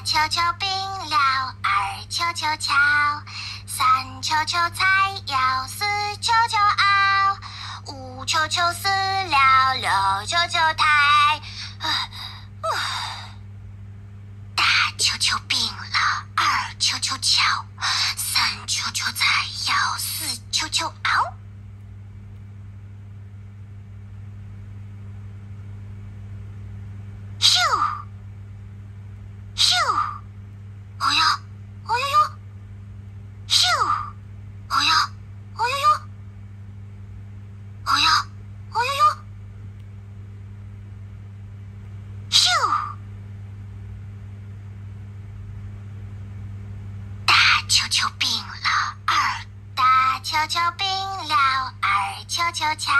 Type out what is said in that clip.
大球球病了，二球球敲，三球球才要，四球球熬，五球球死了，六球球抬。大球球病球球病了，二大球球病了，二球球巧，